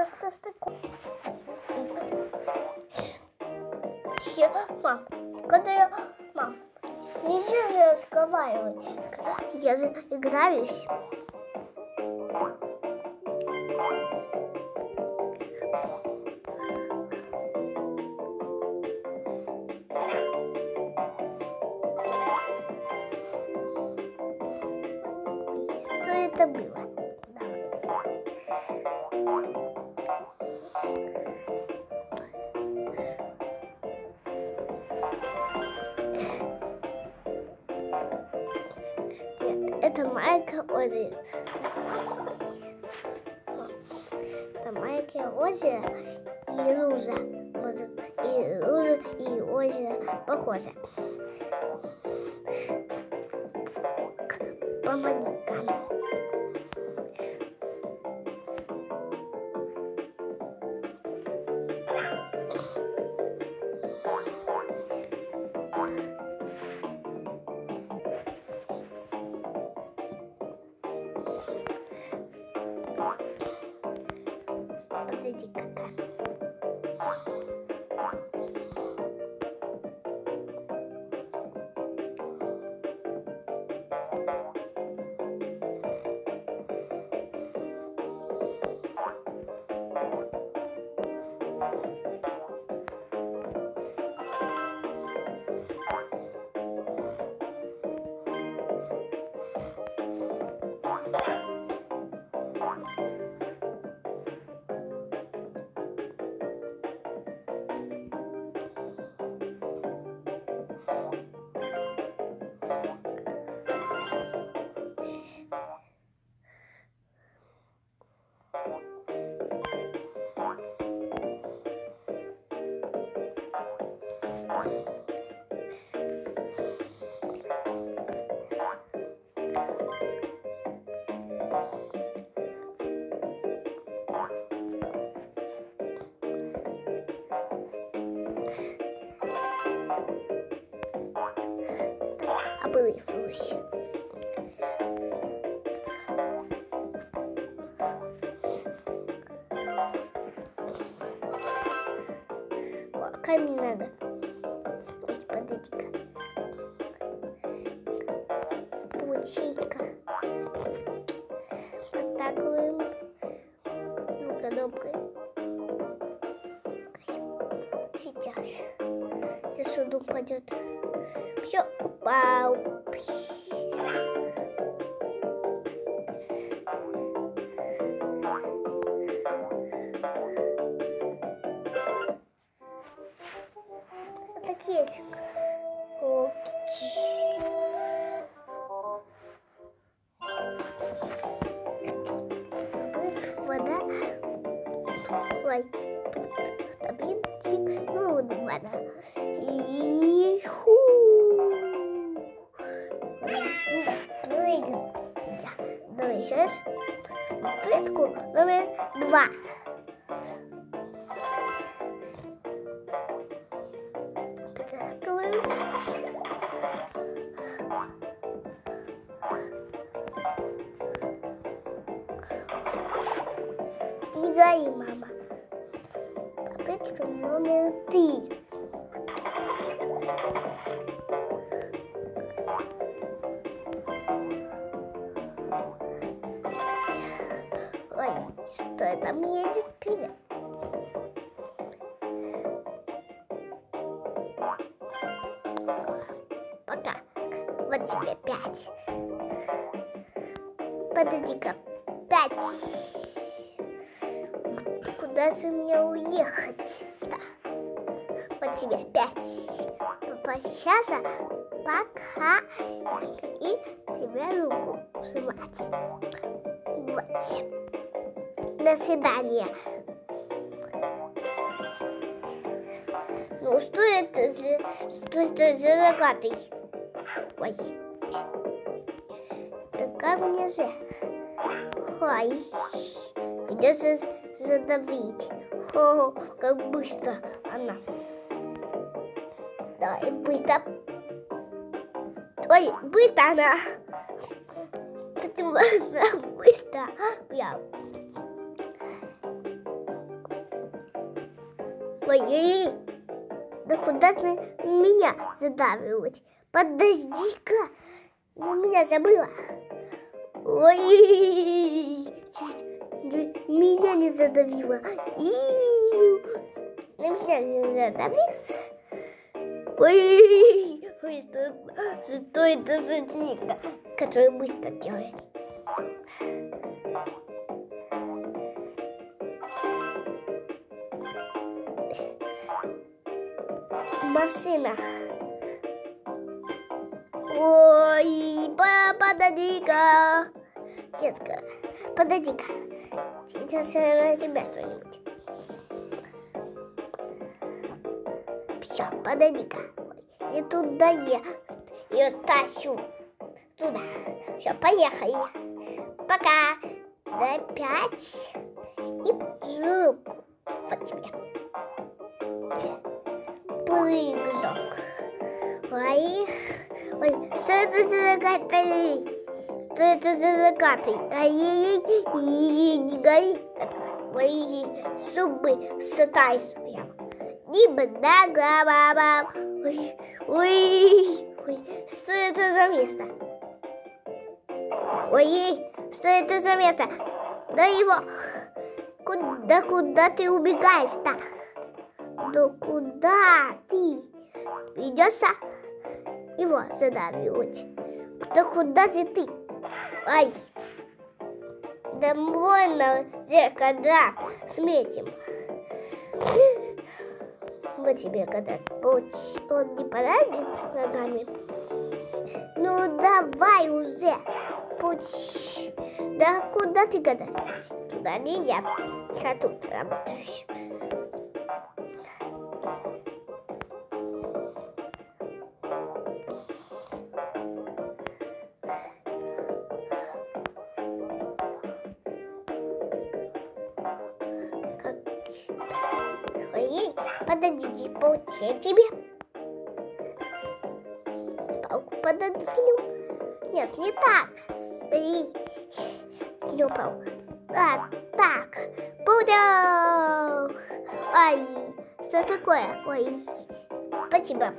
нас такое. Я, мам, когда я... Мам, нельзя же разговаривать. Я же играюсь. Что это было? Это маленькое озеро. Это маленькое озеро и. Может, И лужа, и озеро похоже. Помоги-ка. Облизываюсь. О, камень надо. Ой, подойди-ка. Паучейка. Подтакиваем. Ну-ка, добрый. Сейчас. Сейчас он упадет. Все, упал. Это кетик. Окей. Тут вода. Ой, таблетик. Ну, вот Сейчас. Прытку номер два. Не гори, мама. Попытка номер три. Ой, что это там едет? Привет. Пока. Вот тебе пять. Подойди-ка. Пять. Куда же мне уехать? Да. Вот тебе пять. Сейчас пока и тебе руку сжимать. Вот. До свидания. Ну что это за, что это за рогатый? Ой. Да как мне же? Ой. Придется задавить. О, как быстро она. Давай, быстро. Ой, быстро она. Почему она быстро? Прям. Ой, да куда ты меня задавливать? Подожди-ка, на меня забыла. Ой, чуть меня не задавила. И на меня не задавился. Ой, ой, что, что это за техника, которая быстро делает? Машина. Ой, подойди-ка. Детка, подойди-ка. Сейчас я на тебя что-нибудь. Все, подойди-ка. И туда я ее тащу. Туда. Все, поехали. Пока. До пять. И руку под тебе. Прыжок. Ой, ой, что это за закаты? Что это за закаты? Ай-яй-яй. Мои зубы сытаются прямо. Либо да, голова. Ой, ой, ой, что это за место? Ой, что это за место? Да его. Куда, куда ты убегаешь-то? Да куда ты идешь? Его задавливать. Да куда же ты? Ай! Да больно зеркало сметим. Вот тебе когда он не поранен ногами. Ну давай уже. Пусть. Да куда ты гадаешь? Туда нельзя. Я тут работаешь. Подожди, пауч, я тебе палку пододвину. Нет, не так. Эй, пал. А, так. Пудок. Ай, что такое? Ой, спасибо.